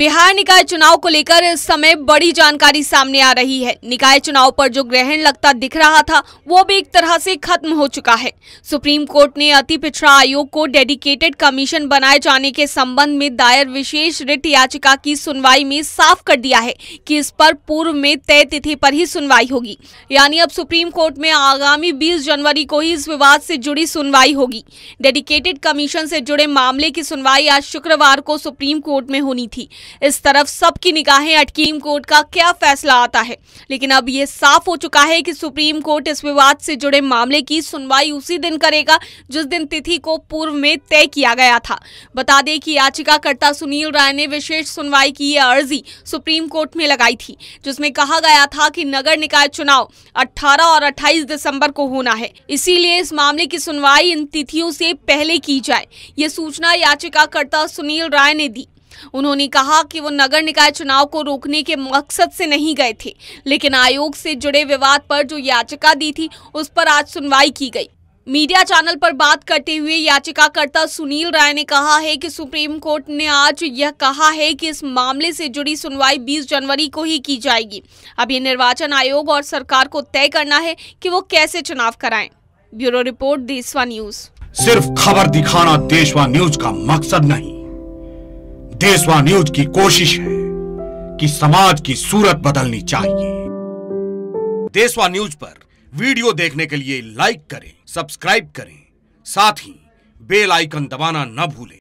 बिहार निकाय चुनाव को लेकर इस समय बड़ी जानकारी सामने आ रही है। निकाय चुनाव पर जो ग्रहण लगता दिख रहा था, वो भी एक तरह से खत्म हो चुका है। सुप्रीम कोर्ट ने अति पिछड़ा आयोग को डेडिकेटेड कमीशन बनाए जाने के संबंध में दायर विशेष रिट याचिका की सुनवाई में साफ़ कर दिया है कि इस पर पूर्व में तय तिथि पर ही सुनवाई होगी। यानी अब सुप्रीम कोर्ट में आगामी बीस जनवरी को ही इस विवाद से जुड़ी सुनवाई होगी। डेडिकेटेड कमीशन से जुड़े मामले की सुनवाई आज शुक्रवार को सुप्रीम कोर्ट में होनी थी। इस तरफ़ सबकी निगाहें अटकीम कोर्ट का क्या फैसला आता है? लेकिन अब ये साफ़ हो चुका है कि सुप्रीम कोर्ट इस विवाद से जुड़े मामले की सुनवाई उसी दिन करेगा, जिस दिन तिथि को पूर्व में तय किया गया था। बता दें कि याचिकाकर्ता सुनील राय ने विशेष सुनवाई की यह अर्जी सुप्रीम कोर्ट में लगाई थी, जिसमें कहा गया था कि नगर निकाय चुनाव 18 और 28 दिसंबर को होना है। इसीलिए इस मामले की सुनवाई इन तिथियों से पहले की जाए, ये सूचना याचिकाकर्ता सुनील राय ने दी। उन्होंने कहा कि वो नगर निकाय चुनाव को रोकने के मकसद से नहीं गए थे, लेकिन आयोग से जुड़े विवाद पर जो याचिका दी थी, उस पर आज सुनवाई की गई। मीडिया चैनल पर बात करते हुए याचिकाकर्ता सुनील राय ने कहा है कि सुप्रीम कोर्ट ने आज यह कहा है कि इस मामले से जुड़ी सुनवाई 20 जनवरी को ही की जाएगी। अब ये निर्वाचन आयोग और सरकार को तय करना है कि वो कैसे चुनाव कराएँ। Bureau report Deshwa news. सिर्फ़ खबर दिखाना देशवा न्यूज़ का मकसद नहीं। देशवा न्यूज़ की कोशिश है कि समाज की सूरत बदलनी चाहिए। देशवा न्यूज़ पर वीडियो देखने के लिए लाइक करें, सब्सक्राइब करें। साथ ही बेल आइकन दबाना न भूलें।